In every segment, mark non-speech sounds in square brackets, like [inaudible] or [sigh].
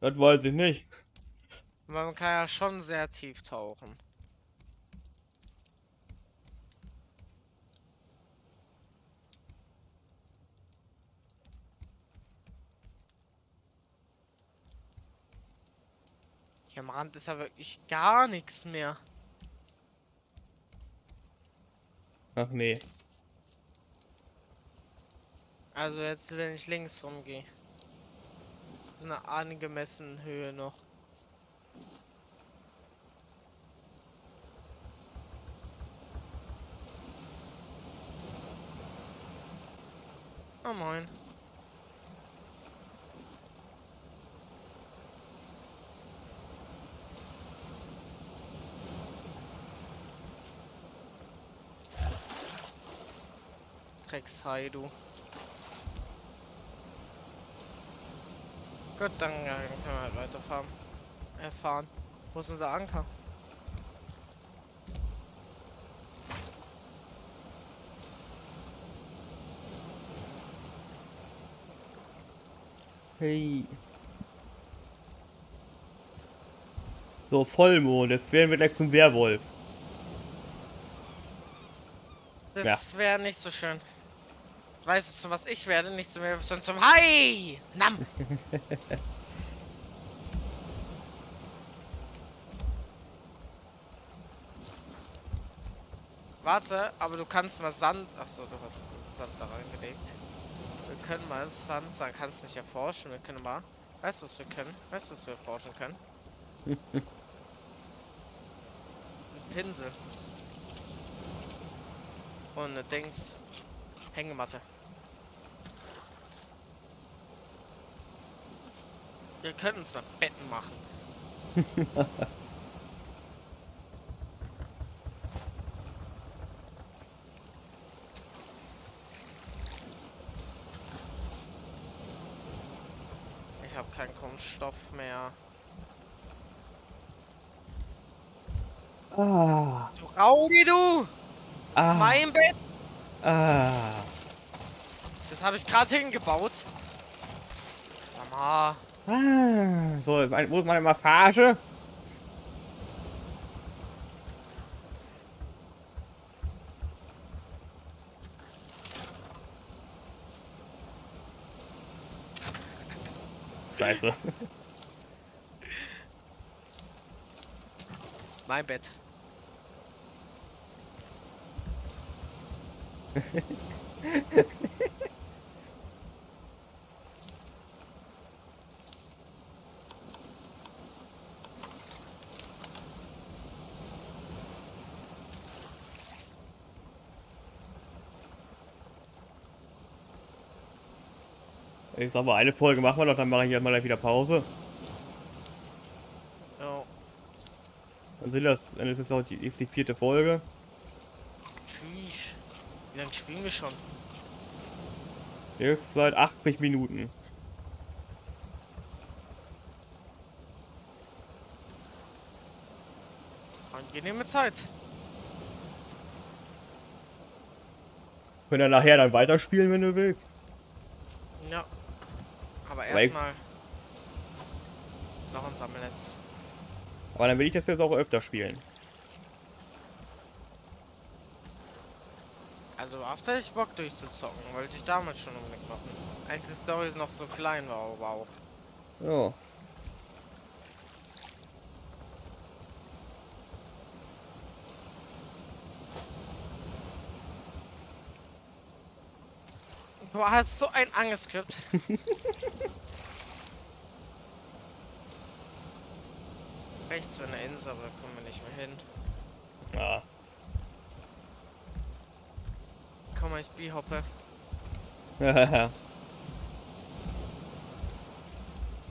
Das weiß ich nicht. Man kann ja schon sehr tief tauchen. Hier am Rand ist ja wirklich gar nichts mehr. Ach nee. Also jetzt, wenn ich links rumgehe. So eine angemessene Höhe noch. Oh moin. Dreckshai, du. Gut, dann können wir halt weiterfahren. Äh, fahren. Wo ist unser Anker? Hey. So, Vollmond. Jetzt werden wir gleich zum Werwolf. Das wäre nicht so schön. Weißt du, zu was ich werde? Nicht zu mir, sondern zum Hai! Nam! [laughs] Warte, aber du kannst mal Sand. Achso, du hast Sand da reingelegt. Wir können mal Sand, dann kannst du nicht erforschen. Wir können mal. Weißt du, was wir können? Weißt du, was wir erforschen können? [laughs] Ein Pinsel. Und eine Dings. Hängematte. Wir können uns mal Betten machen. [laughs] ich habe keinen Kunststoff mehr. Ah. Du Raubi, du! Das Ah. ist mein Bett! Ah. Das habe ich gerade hingebaut. Mama. So, wo ist meine Massage? Scheiße. Mein Bett. [laughs] Ich sag mal, eine Folge machen wir noch, dann mache ich mal gleich wieder Pause. Oh, Dann sind das, dann ist jetzt auch die, ist die vierte Folge. tschüss. Wie lange spielen wir schon? Jetzt seit 80 Minuten. Angenehme Zeit. Können wir nachher dann weiterspielen, wenn du willst. Ja. Aber erstmal noch ein Sammelnetz. Aber dann will ich das jetzt auch öfter spielen. Also After ich Bock durchzuzocken, wollte ich damals schon unbedingt machen. Als die Story noch so klein war, aber auch. Ja. Du hast so ein Angeskript. [laughs] Rechts wenn eine Insel, aber da kommen wir nicht mehr hin. Ja. Komm mal, ich B-hoppe. [laughs]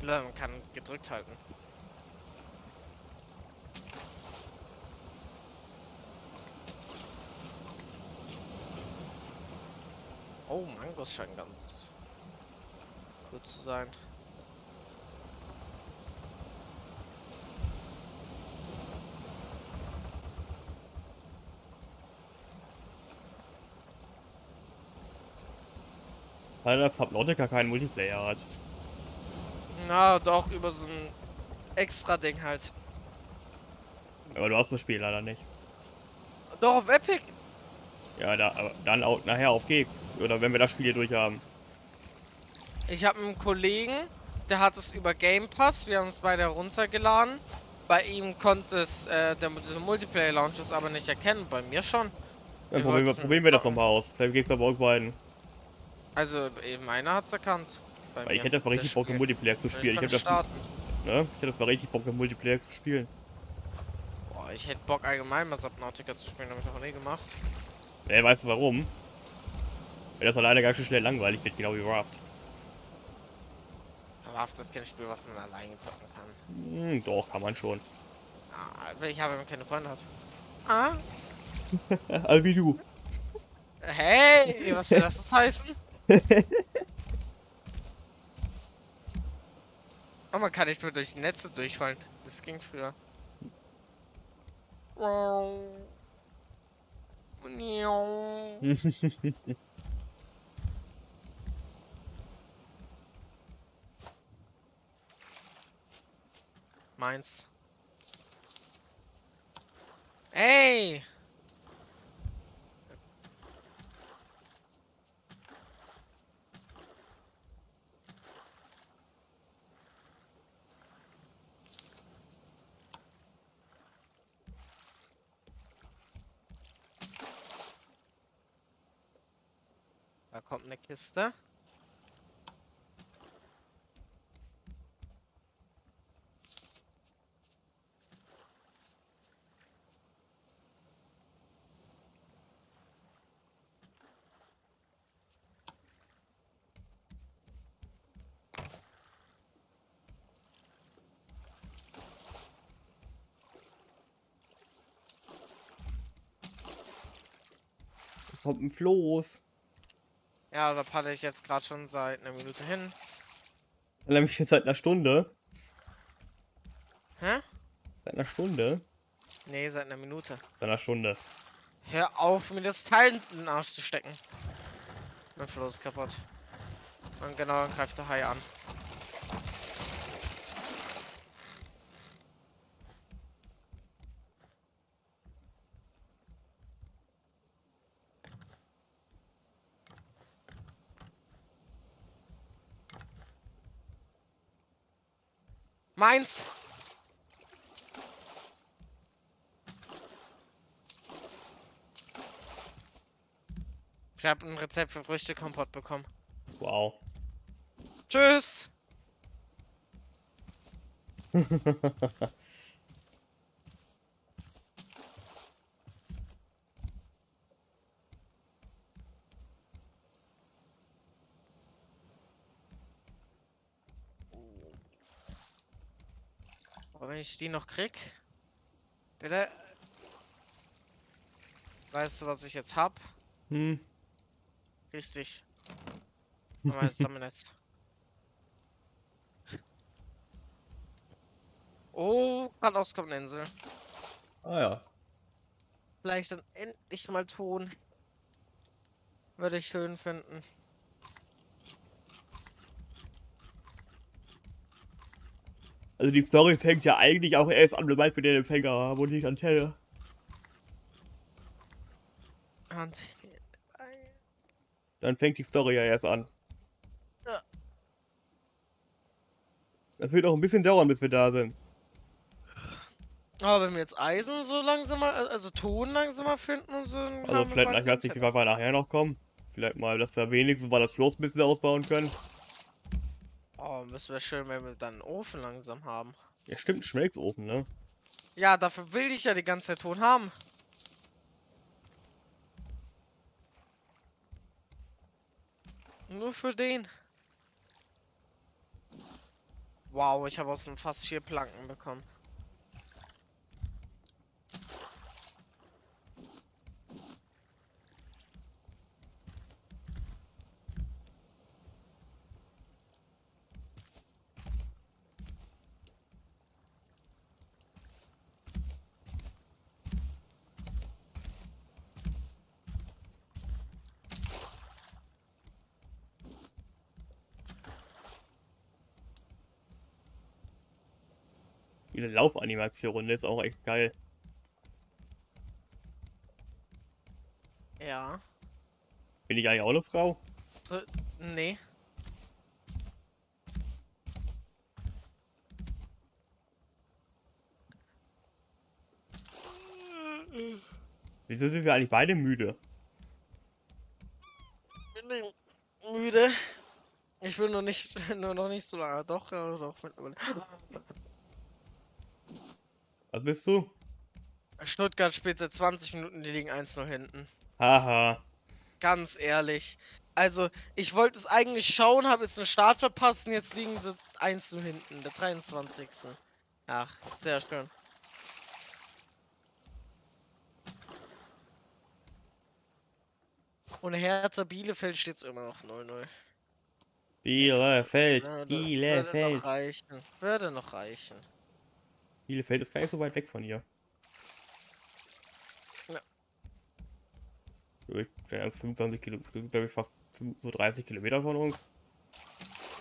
Man kann gedrückt halten. Oh, Mangos scheinen ganz gut zu sein. Weil das Subnautica keinen Multiplayer hat. Na, doch, über so ein extra Ding halt. Aber du hast das Spiel leider nicht. Doch, auf Epic. Ja, da, dann auch nachher auf Keks. Oder wenn wir das Spiel hier durch haben. Ich habe einen Kollegen, der hat es über Game Pass. Wir haben es beide runtergeladen. Bei ihm konnte es äh, der diese Multiplayer Launches aber nicht erkennen. Bei mir schon. Dann Wir probieren wir, probieren wir das nochmal aus. Vielleicht geht's aber uns beiden. Also eben meiner hat's erkannt. Bei Weil ich hätte das mal Das richtig Bock im. Multiplayer zu Ich spielen. Ich hätte das, ne? Ich hätte das mal richtig Bock im Multiplayer zu spielen. Boah, ich hätte Bock allgemein mal Subnautica zu spielen, habe ich noch nie gemacht. Ey, weißt du warum? Weil das alleine ganz schön schnell langweilig wird, genau wie Raft. Aber Raft ist kein Spiel, was man alleine zocken kann. Hm, doch, kann man schon. Ah, ich habe wenn man keine Freunde hat. Ah? [laughs] Also wie du. Hey, was soll das heißen? [laughs] Oh, man kann nicht mehr durch die Netze durchfallen. Das ging früher. [laughs] Meins. Ey! Kommt eine Kiste. Kommt ein Floß. Ja, da paddel ich jetzt gerade schon seit einer Minute hin. Nämlich jetzt seit einer Stunde. Hä? Seit einer Stunde? Nee, seit einer Minute. Seit einer Stunde. Hör auf, mir das Teil in den Arsch zu stecken. Mein Floß ist kaputt. Und genau dann greift der Hai an. Meins! Ich habe ein Rezept für Früchtekompott bekommen. Wow. Tschüss! [laughs] Aber wenn ich die noch krieg. Bitte. Weißt du, was ich jetzt hab? Hm. Richtig. Mein Sammelnetz. [laughs] Oh, geradeaus kommt eine Insel. Ah ja. Vielleicht dann endlich mal tun. Würde ich schön finden. Also die Story fängt ja eigentlich auch erst an, sobald wir den Empfänger haben und nicht Antenne. Und Dann fängt die Story ja erst an. Ja. Das wird auch ein bisschen dauern, bis wir da sind. Aber wenn wir jetzt Eisen so langsamer, also Ton langsamer finden und so. Also vielleicht, ich weiß nicht, wie weit wir nachher noch kommen. Vielleicht mal, dass wir wenigstens mal das Floß ein bisschen ausbauen können. Oh, müssen wir schön, wenn wir dann einen Ofen langsam haben. Ja, stimmt, Schmelzofen, ne? Ja, dafür will ich ja die ganze Zeit Ton haben. Nur für den. Wow, ich habe aus dem fast vier Planken bekommen. Diese Laufanimation ist auch echt geil. Ja. Bin ich eigentlich auch eine Frau? Dr nee. Wieso sind wir eigentlich beide müde? Müde. Ich will nur nicht, [laughs] nur noch nicht so lange. Doch, ja, doch. Was bist du? Stuttgart spielt seit 20 Minuten, die liegen 1-0 hinten. Haha. Ganz ehrlich. Also, ich wollte es eigentlich schauen, habe jetzt einen Start verpasst und jetzt liegen sie 1-0 hinten, der 23. Ach, sehr schön. Und Hertha Bielefeld steht es immer noch 0-0. Bielefeld, Würde, würde Bielefeld. noch reichen. Würde noch reichen. Bielefeld ist gar nicht so weit weg von hier. Ja. Ich keine Angst, 25 Kilo, glaube ich, fast so 30 Kilometer von uns.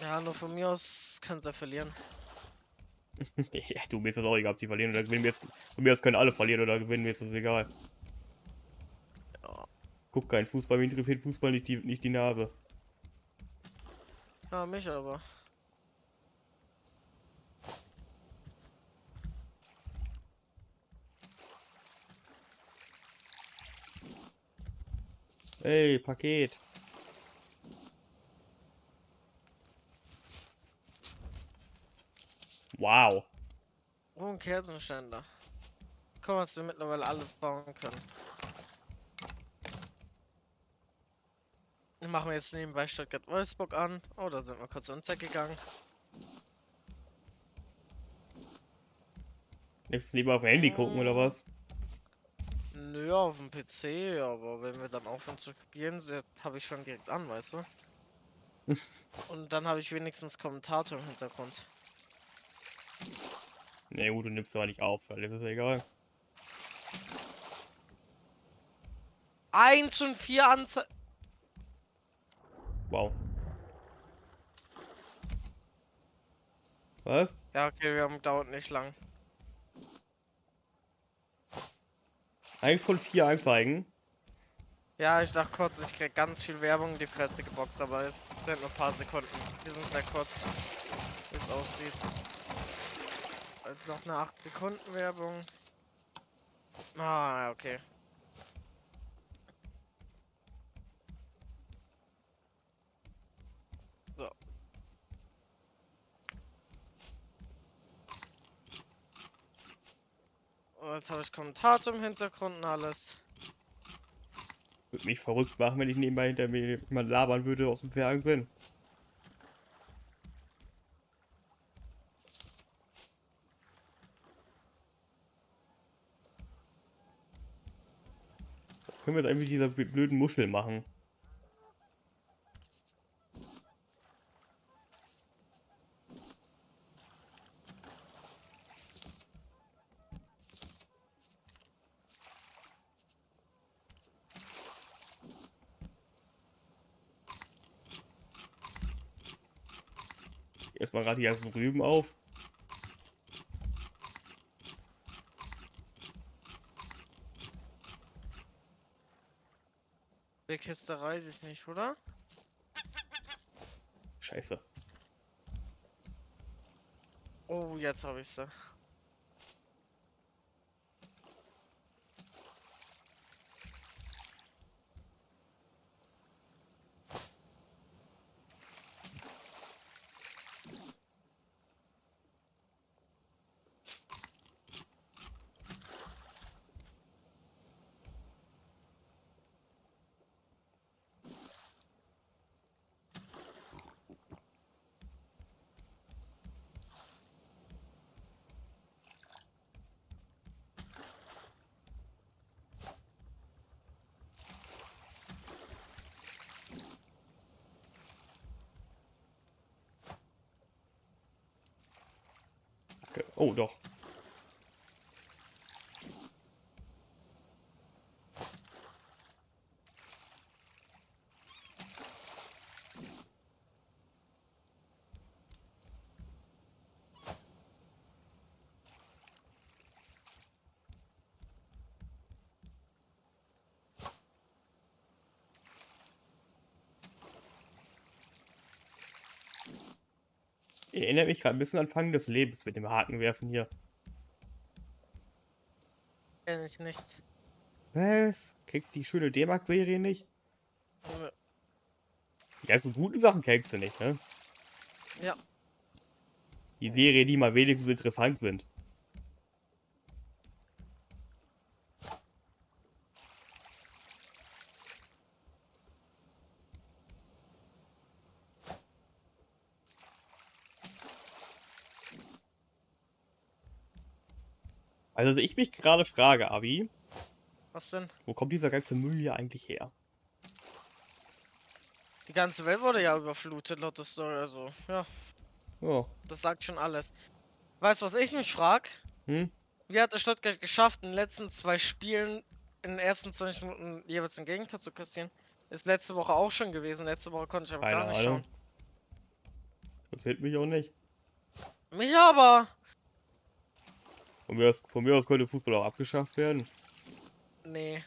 Ja, nur von mir aus können sie verlieren. [laughs] ja, du mir ist das auch egal, ob die verlieren oder gewinnen. Wir jetzt, von mir aus können alle verlieren oder gewinnen, mir ist das egal. Ja. Guck kein Fußball, mich interessiert Fußball nicht die, nicht die Nase. Ja, mich aber. Ey, Paket. Wow. Oh, ein Kerzenständer. Guck mal, was wir mittlerweile alles bauen können. Dann machen wir jetzt nebenbei Stuttgart-Wolfsburg an. Oh, da sind wir kurz untergegangen. Jetzt lieber auf Handy gucken oder was? Nö, auf dem PC, aber wenn wir dann aufhören zu spielen, habe ich schon direkt an, weißt du? [laughs] Und dann habe ich wenigstens Kommentator im Hintergrund. Ne, gut, du nimmst aber nicht auf, weil das ist ja egal. 1 und 4 Anze... Wow. Was? Ja, okay, wir haben dauert nicht lang. Eins von vier Anzeigen. Ja, ich dachte kurz, ich krieg ganz viel Werbung in die Fresse geboxt, aber es sind nur ein paar Sekunden. Die sind sehr kurz, wie es aussieht. Also noch eine 8 Sekunden Werbung. Ah, okay. Jetzt habe ich Kommentator im Hintergrund und alles. Würde mich verrückt machen, wenn ich nebenbei hinter mir jemand labern würde aus dem Fernsehen. Was können wir jetzt eigentlich mit dieser blöden Muschel machen? Erstmal gerade die ganzen Rüben auf. Der Kiste weiß ich nicht, oder? Scheiße. Oh, jetzt habe ich sie. Oh, doch. Erinnert mich gerade ein bisschen an Fang des Lebens mit dem Hakenwerfen hier. Kenn ich nicht. Was? Kriegst du die schöne D-Mark-Serie nicht? Nö. Die ganzen guten Sachen kriegst du nicht, ne? Ja. Die Serie, die mal wenigstens interessant sind. Also ich mich gerade frage, Avi, Was denn? wo kommt dieser ganze Müll hier eigentlich her? Die ganze Welt wurde ja überflutet, laut der Story. Also, ja, Oh, das sagt schon alles. Weißt du, was ich mich frag? hm? Wie hat der Stuttgart geschafft, in den letzten zwei Spielen in den ersten 20 Minuten jeweils ein Gegentor zu kassieren? Ist letzte Woche auch schon gewesen. Letzte Woche konnte ich aber Keine gar nicht Ahnung. schauen. Das hält mich auch nicht. Mich aber! Von mir aus, von mir aus könnte Fußball auch abgeschafft werden. Nee.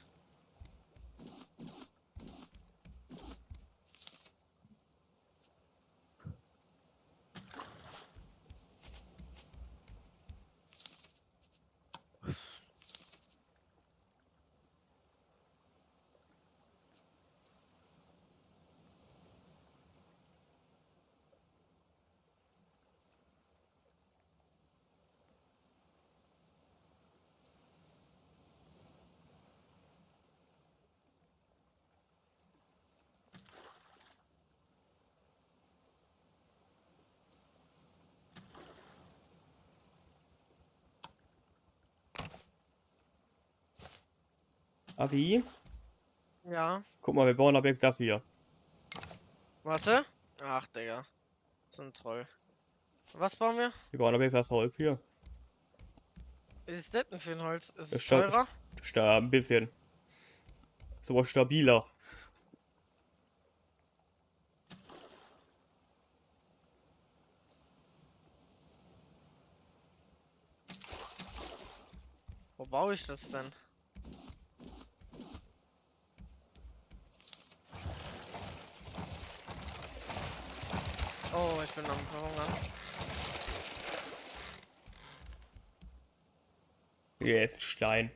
Avi, Ja. guck mal, wir bauen ab jetzt das hier. Warte. Ach, Digga. So ein Troll. Was bauen wir? Wir bauen ab jetzt das Holz hier. Was ist das denn für ein Holz? Ist es teurer? Sta ein bisschen. Ist aber stabiler. Wo baue ich das denn? Oh, ich bin am Verhungern. Hier ist Stein.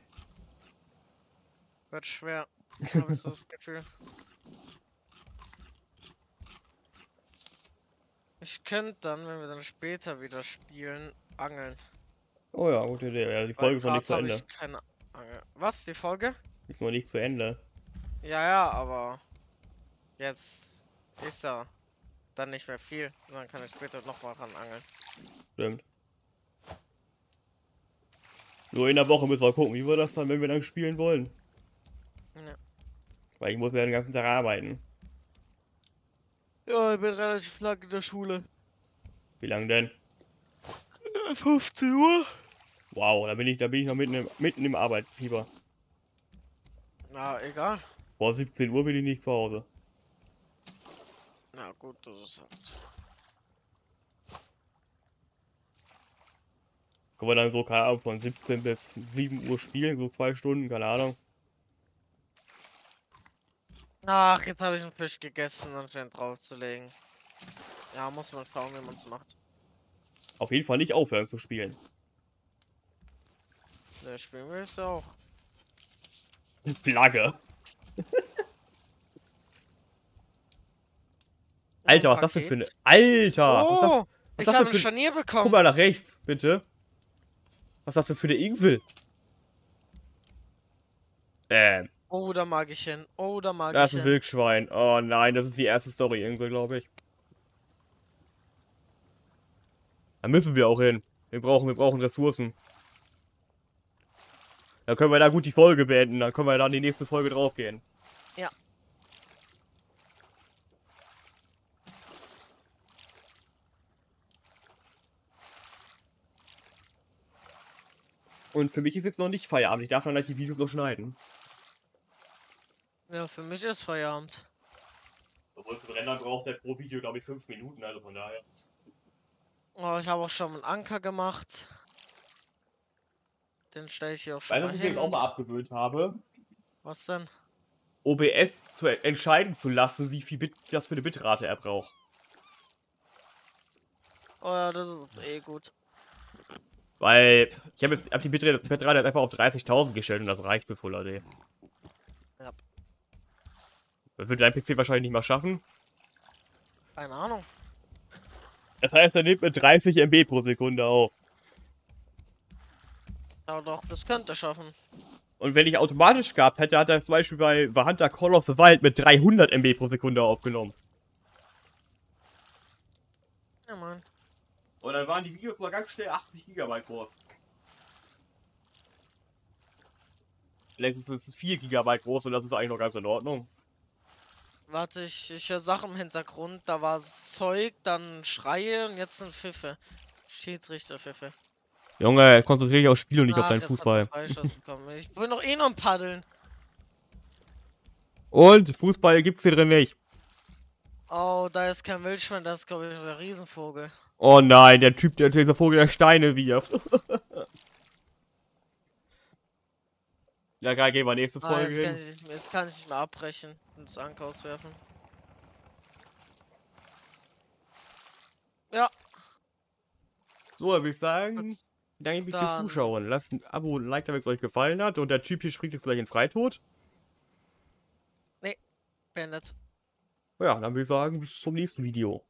Wird schwer. Habe ich so das Gefühl. Ich könnte dann, wenn wir dann später wieder spielen, angeln. Oh ja, gute Idee. Ja, die Folge ist noch nicht zu Ende. Was, die Folge? Ist noch nicht zu Ende. Ja, ja, aber jetzt ist ja dann nicht mehr viel. Und dann kann ich später noch mal ran angeln. Stimmt. Nur in der Woche müssen wir gucken, wie wir das dann, wenn wir dann spielen wollen. Ja. Weil ich muss ja den ganzen Tag arbeiten. Ja, ich bin relativ lang in der Schule. Wie lange denn? [laughs] 15 Uhr? Wow, da bin ich, da bin ich noch mitten im, mitten im Arbeitsfieber. Na, egal. Vor 17 Uhr bin ich nicht zu Hause. Na gut, das ist halt. Können wir dann so, keine Ahnung, von 17 bis 7 Uhr spielen, so zwei Stunden, keine Ahnung. Ach, jetzt habe ich einen Fisch gegessen, anscheinend draufzulegen. Ja, muss man schauen, wie man es macht. Auf jeden Fall nicht aufhören zu spielen. Ne, spielen wir es ja auch. [laughs] Flagge. [laughs] Alter, was ist das für eine. Alter! Was ist das, Oh, was ich das habe ein Scharnier Guck bekommen. mal nach rechts, bitte. Was ist das denn für eine Insel? Ähm, Oh, da mag ich hin. Oh, da mag das ich ist ein hin. Wildschwein. Oh nein, das ist die erste Story-Insel, glaube ich. Da müssen wir auch hin. Wir brauchen, wir brauchen Ressourcen. Dann können wir da gut die Folge beenden. Dann können wir da in die nächste Folge draufgehen. Ja. Und für mich ist jetzt noch nicht Feierabend. Ich darf dann gleich die Videos noch schneiden. Ja, für mich ist Feierabend. Obwohl zum Rendern braucht der pro Video, glaube ich, 5 Minuten. Also von daher. Oh, ich habe auch schon einen Anker gemacht. Den stelle ich hier auch schon Weil mal ich hin. auch mal abgewöhnt habe, Was denn? OBS zu entscheiden zu lassen, wie viel Bit das für eine Bitrate er braucht. Oh ja, das ist eh gut. Weil ich habe jetzt hab die Bitrate, einfach auf 30.000 gestellt und das reicht für Full HD. Ja. Das wird dein PC wahrscheinlich nicht mal schaffen. Keine Ahnung. Das heißt, er nimmt mit 30 MB pro Sekunde auf. Aber doch, das könnte er schaffen. Und wenn ich automatisch gehabt hätte, hat er zum Beispiel bei, bei Hunter Call of the Wild mit 300 MB pro Sekunde aufgenommen. Ja, Mann. Und dann waren die Videos mal ganz schnell 80 GB groß. Längstens ist es 4 GB groß und das ist eigentlich noch ganz in Ordnung. Warte, ich, ich höre Sachen im Hintergrund. Da war Zeug, dann Schreie und jetzt sind Pfiffe. Schiedsrichter Pfiffe. Junge, konzentriere dich aufs Spiel und nicht auf Ach, deinen jetzt hat er Fußball. [laughs] Ich bin noch eh noch am Paddeln. Und Fußball gibt's hier drin nicht. Oh, da ist kein Wildschwein, das ist glaube ich der Riesenvogel. Oh nein, der Typ, der dieser Vogel der Steine wirft. [laughs] ja, geil, gehen wir nächste Ah, Folge jetzt, kann hin. ich, nicht mehr- jetzt kann ich nicht mehr abbrechen und das Anker auswerfen. Ja, So, dann würde ich sagen, Gut. danke mich fürs Zuschauen. Lasst ein Abo und ein Like, da, wenn es euch gefallen hat. Und der Typ hier springt jetzt gleich in Freitod. beendet. Ja, dann würde ich sagen, bis zum nächsten Video.